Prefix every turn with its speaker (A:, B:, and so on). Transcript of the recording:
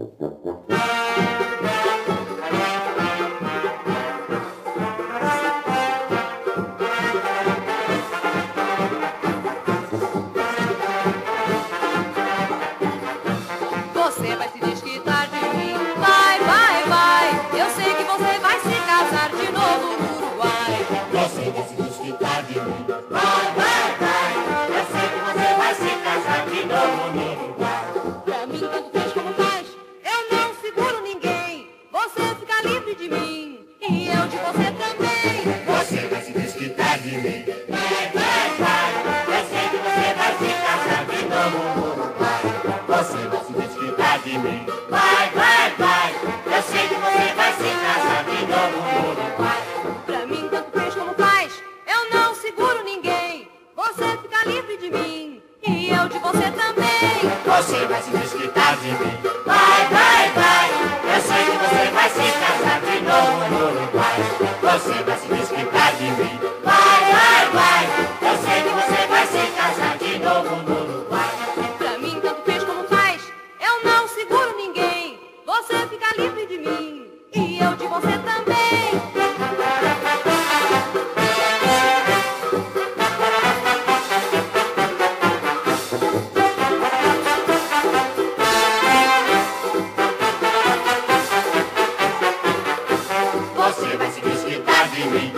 A: あ! E eu de você também.
B: Você vai se desquitar de mim. Vai, vai, vai. Eu sei que você vai se casar de novo. Vai. Você vai se desquitar de mim. Vai, vai, vai. Eu sei que você vai se casar de novo. Vai.
A: Pra mim, tanto fez como faz. Eu não seguro ninguém. Você fica livre de mim. E eu de você também.
B: Você vai se Você vai se desquitar de mim.